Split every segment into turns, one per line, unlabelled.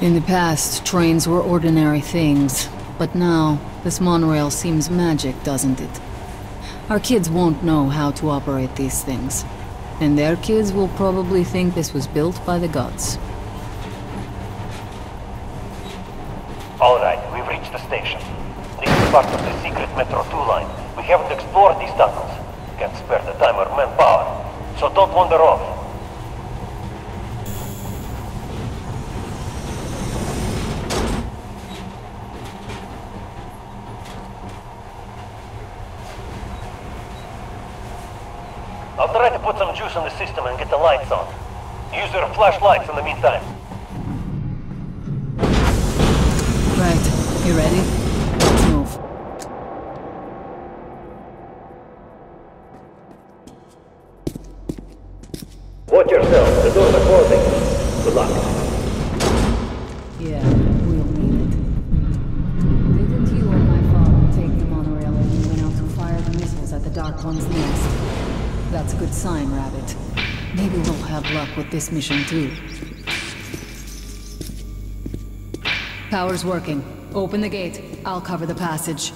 In the past, trains were ordinary things. But now, this monorail seems magic, doesn't it? Our kids won't know how to operate these things. And their kids will probably think this was built by the gods.
All right, we've reached the station. This is part of the secret Metro 2 line. We haven't explored these tunnels. Can't spare the time or manpower. So don't wander off. I'll try to put some juice in the system and get the lights on. Use their flashlights in the meantime.
Right, you ready? Let's move.
Watch yourself. The doors are closing. Good luck.
Yeah, we'll need it. Didn't you or my father take the monorail and we went out to fire the missiles at the Dark One's nest? That's a good sign, Rabbit. Maybe we'll have luck with this mission too. Power's working. Open the gate. I'll cover the passage.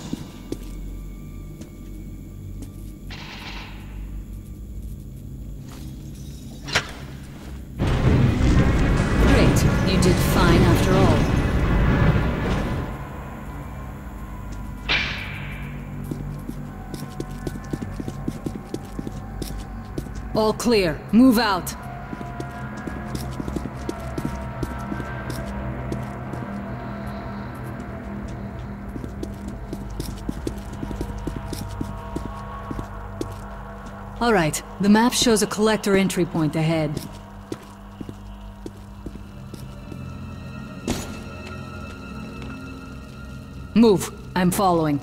All clear. Move out. All right. The map shows a collector entry point ahead. Move. I'm following.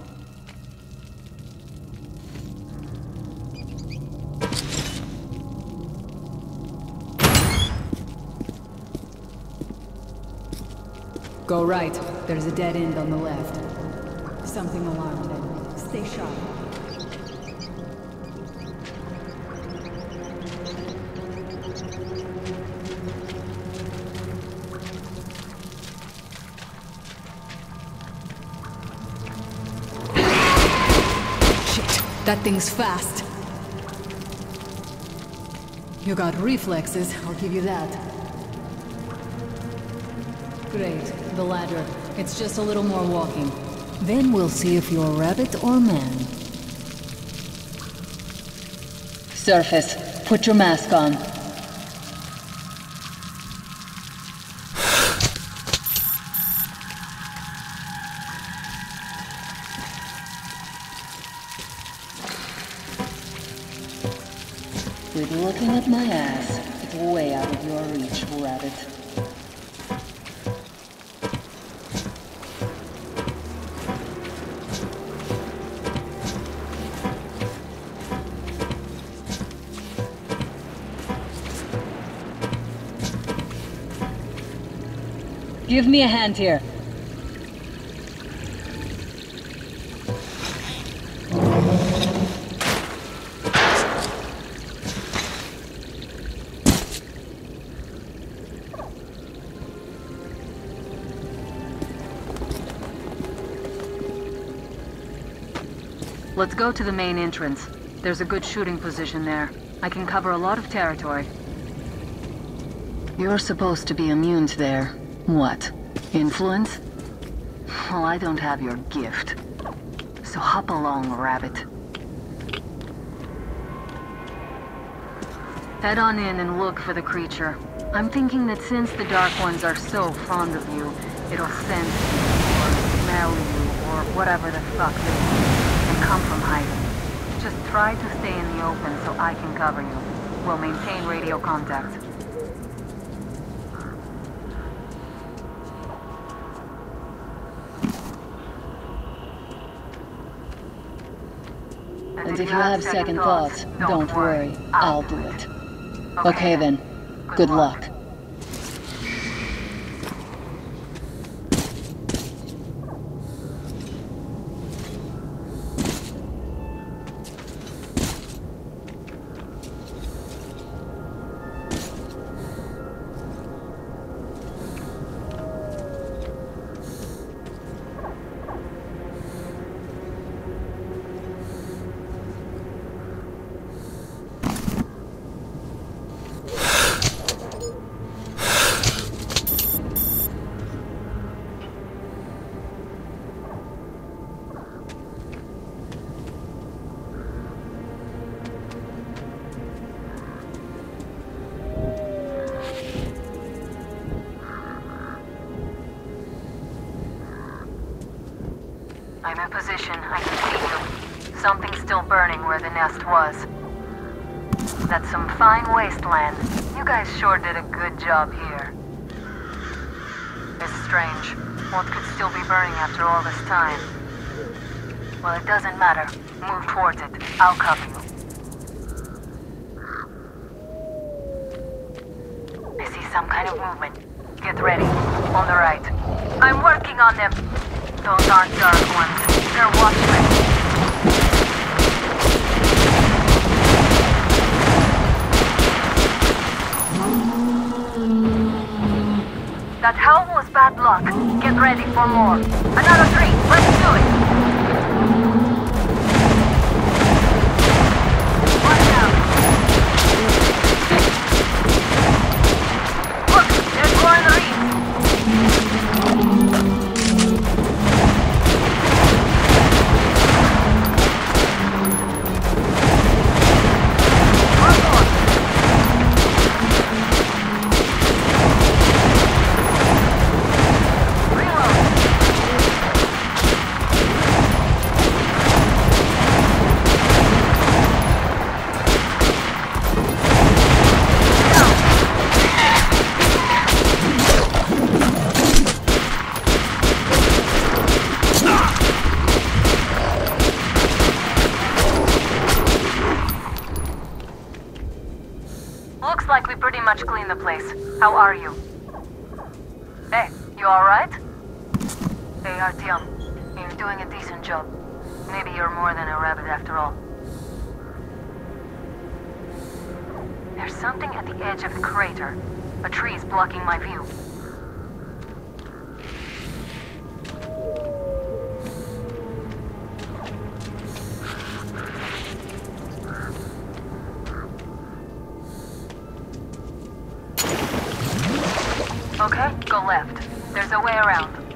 Go right. There's a dead end on the left. Something alarmed them. Stay sharp. Shit, that thing's fast. You got reflexes, I'll give you that. Great, the ladder. It's just a little more walking. Then we'll see if you're a rabbit or man. Surface, put your mask on. Quit looking at my ass. It's way out of your reach, rabbit. Give me a hand here. Let's go to the main entrance. There's a good shooting position there. I can cover a lot of territory. You're supposed to be immune to their... what? Influence? Well, I don't have your gift. So hop along, rabbit. Head on in and look for the creature. I'm thinking that since the Dark Ones are so fond of you, it'll sense you, or smell you, or whatever the fuck they do, and come from hiding. Just try to stay in the open so I can cover you. We'll maintain radio contact. And if you have second thoughts, don't worry. I'll do it. Okay then. Good luck. I can see you. Something's still burning where the nest was. That's some fine wasteland. You guys sure did a good job here. It's strange. What could still be burning after all this time? Well, it doesn't matter. Move towards it. I'll cover you. I see some kind of movement. Get ready. On the right. I'm working on them. Those aren't dark ones. That howl was bad luck. Get ready for more. Another three. Let's do it. How are you? Hey, you alright? Hey, Artyom. You're doing a decent job. Maybe you're more than a rabbit after all. There's something at the edge of the crater. A tree's blocking my view. Okay, go left. There's a way around.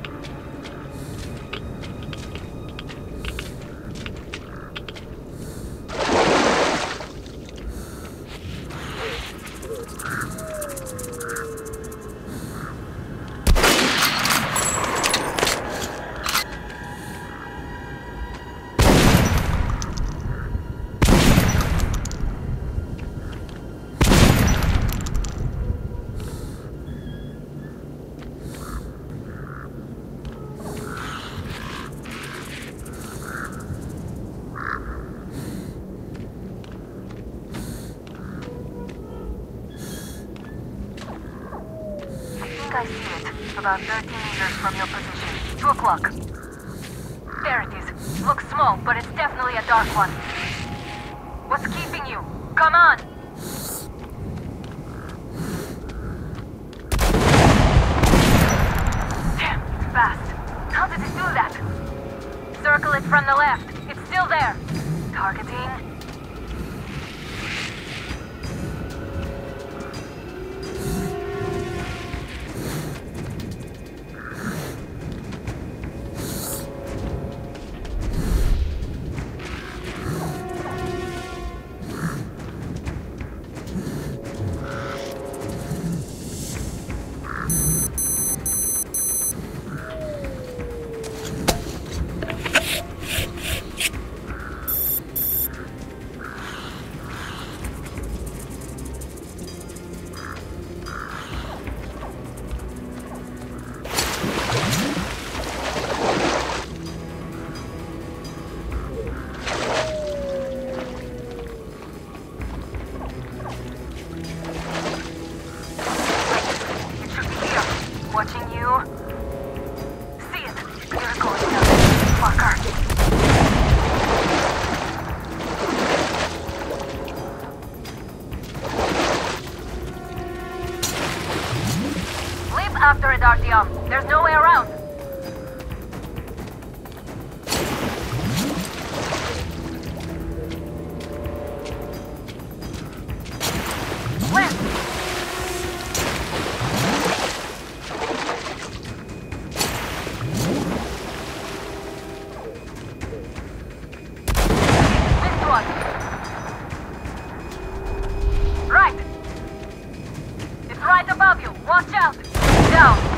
I see it. About 13 meters from your position. 2 o'clock. There it is. Looks small, but it's definitely a dark one. What's keeping you? Come on! Damn, it's fast. How did it do that? Circle it from the left. It's still there. Targeting. 不要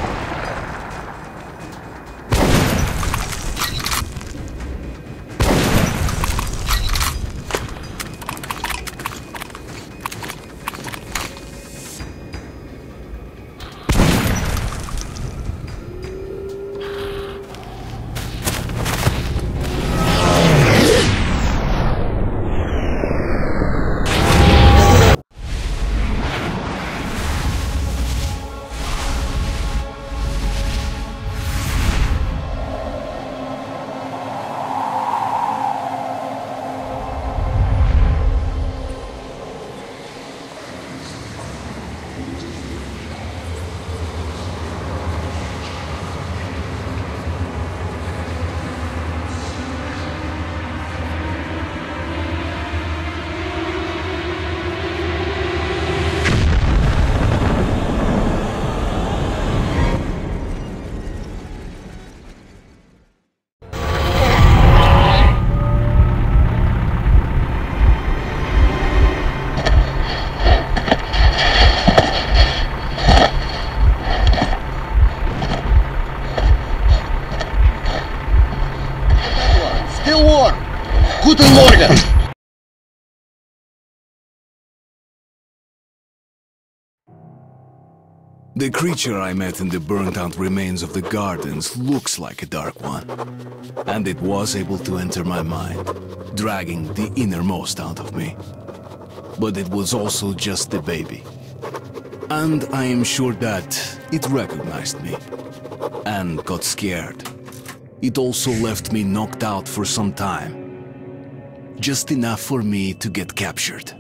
The creature I met in the burnt-out remains of the gardens looks like a Dark One. And it was able to enter my mind, dragging the innermost out of me. But it was also just a baby. And I am sure that it recognized me. And got scared. It also left me knocked out for some time. Just enough for me to get captured.